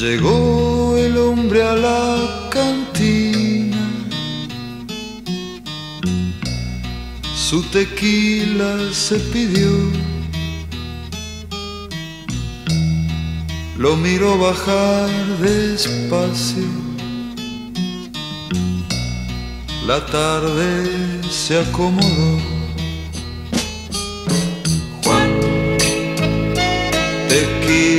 Llegó el hombre a la cantina, su tequila se pidió. Lo miró bajar despacio. La tarde se acomodó. Juan, tequila.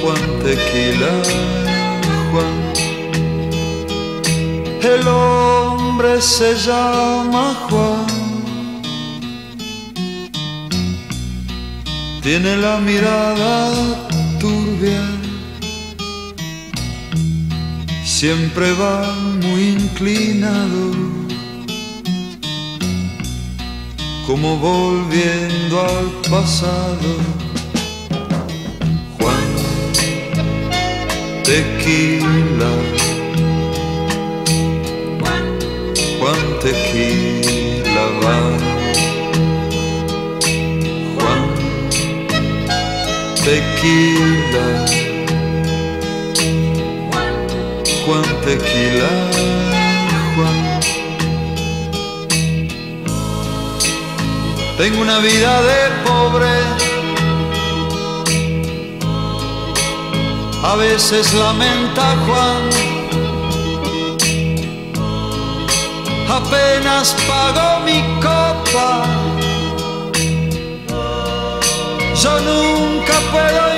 Juan, tequila. Juan. El hombre se llama Juan. Tiene la mirada turbia. Siempre va muy inclinado. Como volviendo al pasado. Tequila. Juan tequila va. Juan tequila. Juan tequila. Juan. Tengo una vida de pobre. A veces lamenta Juan. apenas pago mi copa. Yo nunca puedo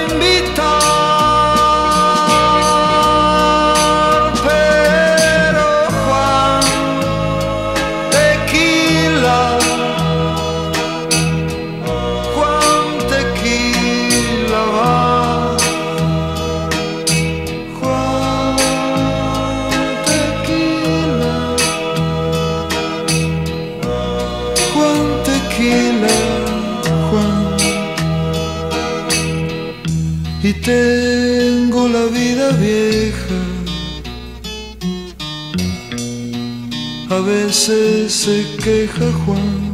A veces se queja Juan.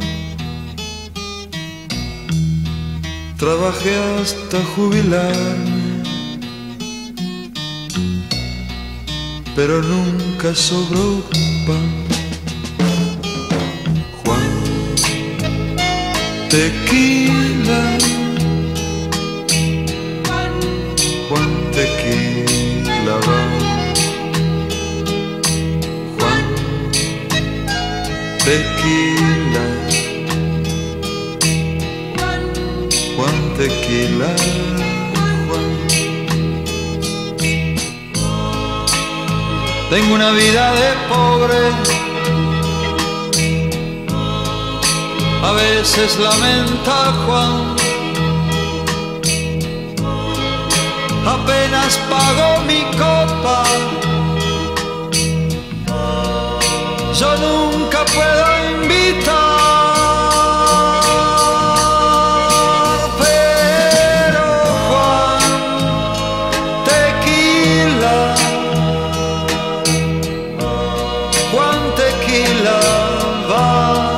Trabajé hasta jubilarme. Pero nunca sobró pan. Juan Tequila Tequila Juan Tequila Juan Tengo una vida de pobre a veces lamenta Juan. Apenas pago mi copa, yo invitar. quante chi la va.